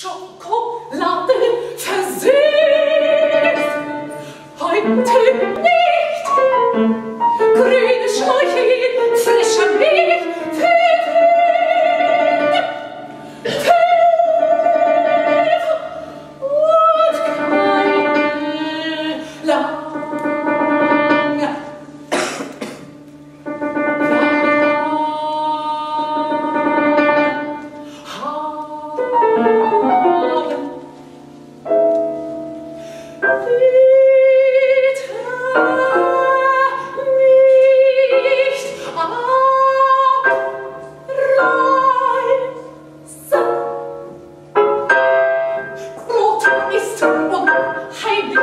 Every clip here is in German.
Schokolade versüßt. Heute nicht.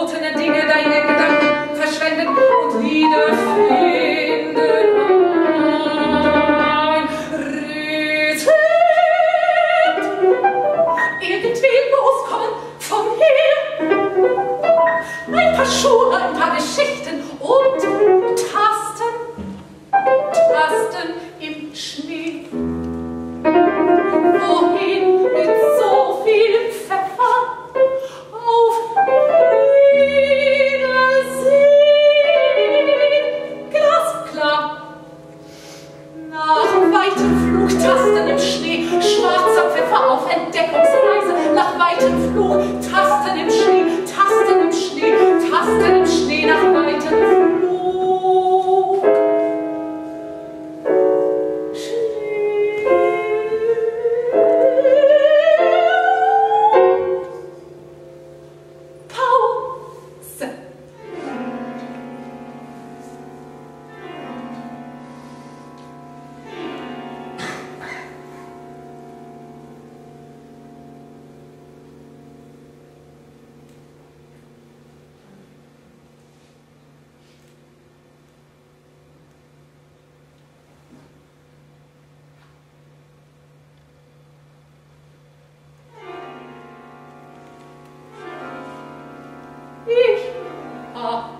verbotene Dinge deine Gedanken verschwenden und wieder weiten Flugtasten im Schnee, schwarzer Pfeffer auf Entdeckungsreise, nach weitem Flug, Tasten im Schnee, Tasten im Schnee, Tasten im Schnee, nach weitem 아,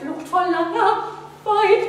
Flucht voller Arbeit.